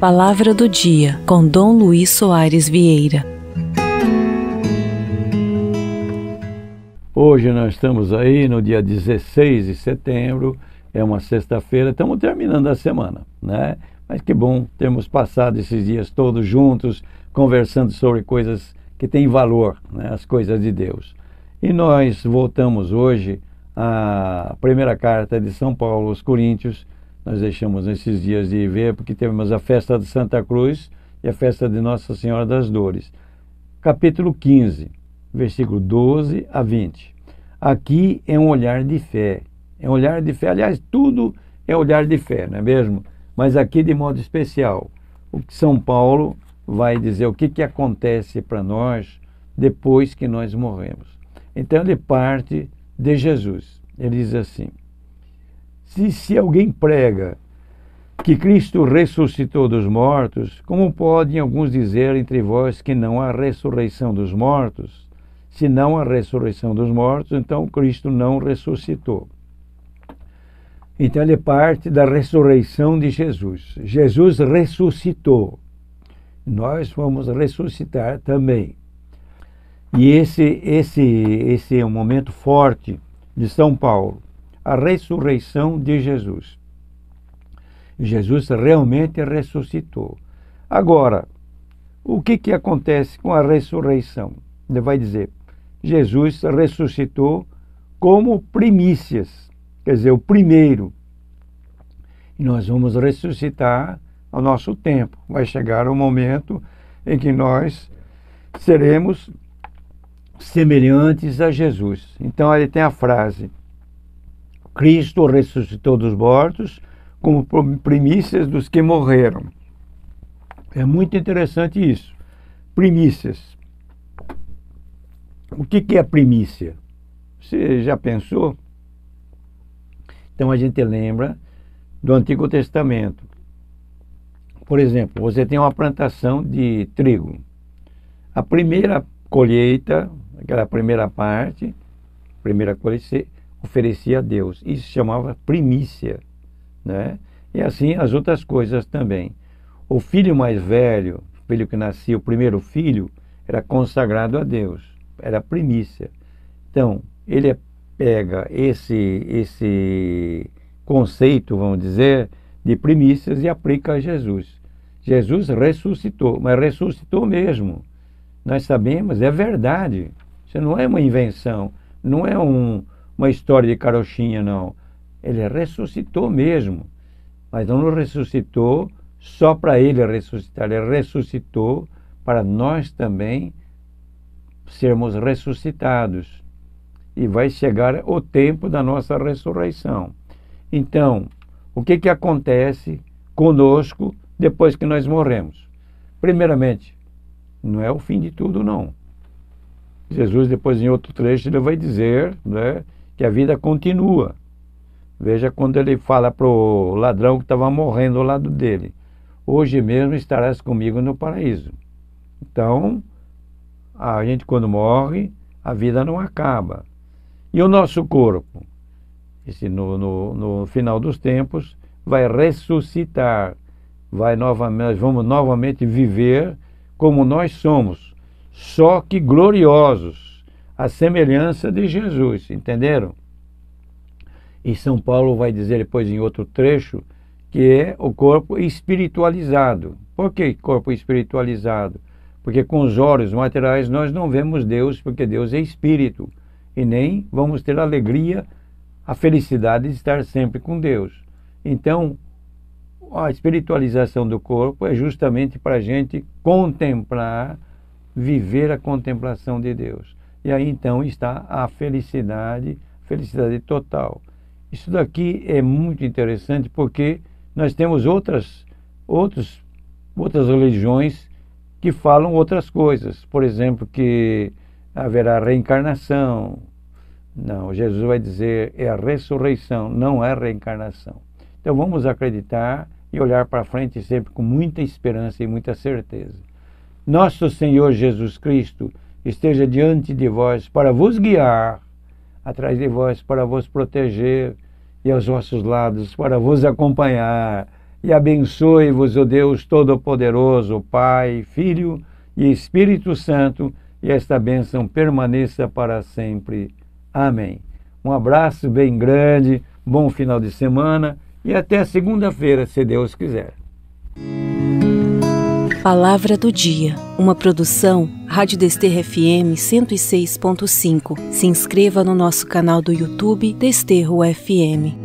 Palavra do dia com Dom Luiz Soares Vieira. Hoje nós estamos aí no dia 16 de setembro, é uma sexta-feira, estamos terminando a semana, né? Mas que bom termos passado esses dias todos juntos, conversando sobre coisas que têm valor, né? as coisas de Deus. E nós voltamos hoje à primeira carta de São Paulo aos Coríntios. Nós deixamos esses dias de ver, porque tivemos a festa de Santa Cruz e a festa de Nossa Senhora das Dores. Capítulo 15, versículo 12 a 20. Aqui é um olhar de fé. É um olhar de fé. Aliás, tudo é olhar de fé, não é mesmo? Mas aqui de modo especial. O que São Paulo vai dizer o que, que acontece para nós depois que nós morremos. Então ele parte de Jesus. Ele diz assim: se, se alguém prega que Cristo ressuscitou dos mortos, como podem alguns dizer entre vós que não há ressurreição dos mortos? Se não há ressurreição dos mortos, então Cristo não ressuscitou. Então ele parte da ressurreição de Jesus. Jesus ressuscitou. Nós vamos ressuscitar também. E esse, esse, esse é um momento forte de São Paulo, a ressurreição de Jesus. Jesus realmente ressuscitou. Agora, o que, que acontece com a ressurreição? Ele vai dizer: Jesus ressuscitou como primícias, quer dizer, o primeiro. E nós vamos ressuscitar ao nosso tempo. Vai chegar o momento em que nós seremos semelhantes a Jesus. Então ele tem a frase: Cristo ressuscitou dos mortos como primícias dos que morreram. É muito interessante isso. Primícias. O que, é primícia? Você já pensou? Então a gente lembra do Antigo Testamento. Por exemplo, você tem uma plantação de trigo. A primeira colheita, aquela primeira parte, primeira colheita, oferecia a Deus. Isso se chamava primícia. Né? E assim as outras coisas também. O filho mais velho, o filho que nascia, o primeiro filho, era consagrado a Deus, era primícia. Então, ele pega esse, esse conceito, vamos dizer, de primícias e aplica a Jesus. Jesus ressuscitou, mas ressuscitou mesmo. Nós sabemos, é verdade. Isso não é uma invenção, não é um, uma história de carochinha, não. Ele ressuscitou mesmo. Mas não ressuscitou só para ele ressuscitar, ele ressuscitou para nós também sermos ressuscitados. E vai chegar o tempo da nossa ressurreição. Então, o que, que acontece conosco depois que nós morremos? Primeiramente, não é o fim de tudo, não. Jesus, depois em outro trecho, ele vai dizer né, que a vida continua. Veja quando ele fala para o ladrão que estava morrendo ao lado dele: Hoje mesmo estarás comigo no paraíso. Então, a gente, quando morre, a vida não acaba. E o nosso corpo? Esse, no, no, no final dos tempos, vai ressuscitar. Vai novamente, vamos novamente viver como nós somos, só que gloriosos, a semelhança de Jesus, entenderam? E São Paulo vai dizer depois em outro trecho que é o corpo espiritualizado. Por que corpo espiritualizado? Porque com os olhos materiais nós não vemos Deus, porque Deus é espírito, e nem vamos ter a alegria, a felicidade de estar sempre com Deus. Então, a espiritualização do corpo é justamente para a gente contemplar, viver a contemplação de Deus. E aí então está a felicidade, felicidade total. Isso daqui é muito interessante porque nós temos outras, outros, outras religiões que falam outras coisas. Por exemplo, que haverá reencarnação. Não, Jesus vai dizer é a ressurreição, não é reencarnação. Então vamos acreditar e olhar para frente sempre com muita esperança e muita certeza. Nosso Senhor Jesus Cristo esteja diante de vós para vos guiar, atrás de vós para vos proteger e aos vossos lados para vos acompanhar. E abençoe-vos o Deus Todo-Poderoso, Pai, Filho e Espírito Santo, e esta bênção permaneça para sempre. Amém. Um abraço bem grande, bom final de semana e até segunda-feira, se Deus quiser. Palavra do Dia, uma produção Rádio Desterro FM 106.5. Se inscreva no nosso canal do YouTube Desterro FM.